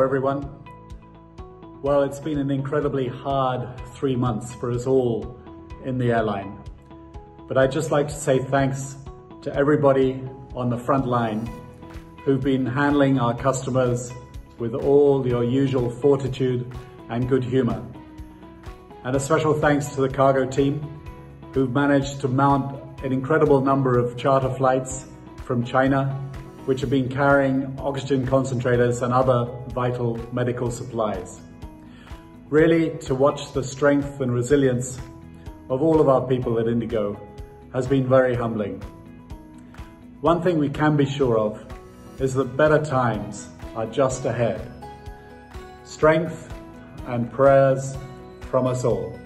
everyone. Well, it's been an incredibly hard three months for us all in the airline. But I'd just like to say thanks to everybody on the front line who've been handling our customers with all your usual fortitude and good humor. And a special thanks to the cargo team who've managed to mount an incredible number of charter flights from China, which have been carrying oxygen concentrators and other vital medical supplies. Really, to watch the strength and resilience of all of our people at Indigo has been very humbling. One thing we can be sure of is that better times are just ahead. Strength and prayers from us all.